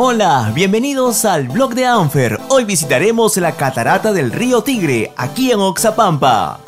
Hola, bienvenidos al blog de Anfer. Hoy visitaremos la catarata del río Tigre, aquí en Oxapampa.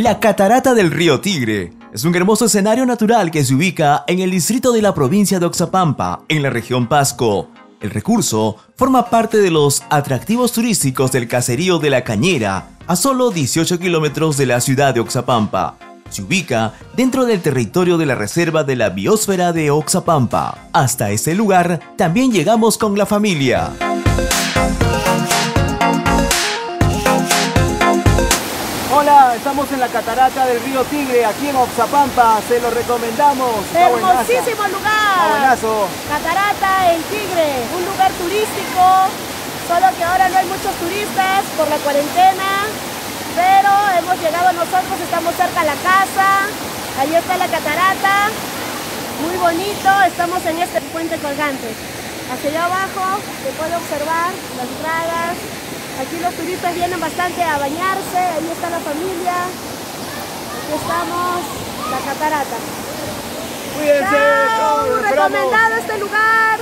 La Catarata del Río Tigre es un hermoso escenario natural que se ubica en el distrito de la provincia de Oxapampa, en la región Pasco. El recurso forma parte de los atractivos turísticos del caserío de La Cañera, a solo 18 kilómetros de la ciudad de Oxapampa. Se ubica dentro del territorio de la Reserva de la Biosfera de Oxapampa. Hasta este lugar también llegamos con la familia. Estamos en la catarata del río Tigre, aquí en Oxapampa, se lo recomendamos. Hermosísimo lugar. buenazo. Catarata El Tigre, un lugar turístico, solo que ahora no hay muchos turistas por la cuarentena, pero hemos llegado nosotros, estamos cerca a la casa, ahí está la catarata, muy bonito, estamos en este puente colgante. Hacia allá abajo se puede observar las los turistas vienen bastante a bañarse, ahí está la familia, aquí estamos, la catarata. Cuídense. Chao, recomendado este lugar.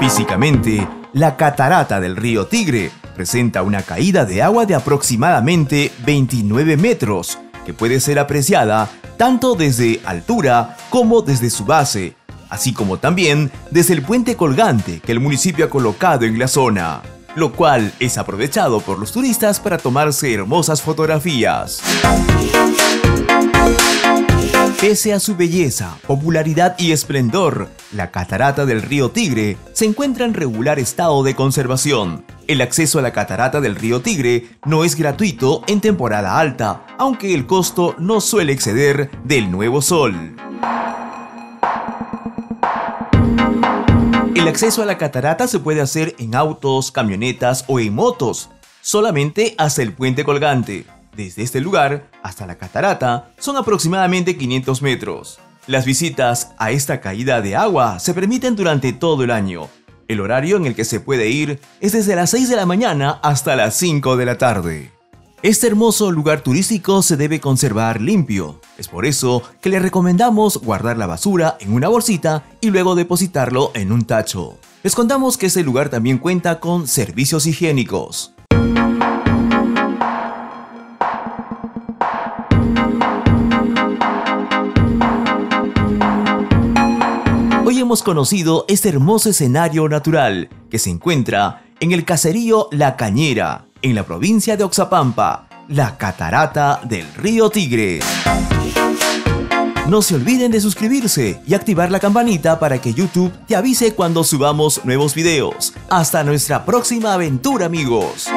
Físicamente, la catarata del río Tigre presenta una caída de agua de aproximadamente 29 metros, que puede ser apreciada tanto desde altura como desde su base, así como también desde el puente colgante que el municipio ha colocado en la zona, lo cual es aprovechado por los turistas para tomarse hermosas fotografías. Pese a su belleza, popularidad y esplendor, la catarata del río Tigre se encuentra en regular estado de conservación. El acceso a la catarata del río Tigre no es gratuito en temporada alta, aunque el costo no suele exceder del nuevo sol. El acceso a la catarata se puede hacer en autos, camionetas o en motos, solamente hasta el puente colgante. Desde este lugar hasta la catarata son aproximadamente 500 metros. Las visitas a esta caída de agua se permiten durante todo el año. El horario en el que se puede ir es desde las 6 de la mañana hasta las 5 de la tarde. Este hermoso lugar turístico se debe conservar limpio. Es por eso que le recomendamos guardar la basura en una bolsita y luego depositarlo en un tacho. Les contamos que este lugar también cuenta con servicios higiénicos. Hoy hemos conocido este hermoso escenario natural que se encuentra en el caserío La Cañera, en la provincia de Oxapampa, la catarata del río Tigre. No se olviden de suscribirse y activar la campanita para que YouTube te avise cuando subamos nuevos videos. Hasta nuestra próxima aventura amigos.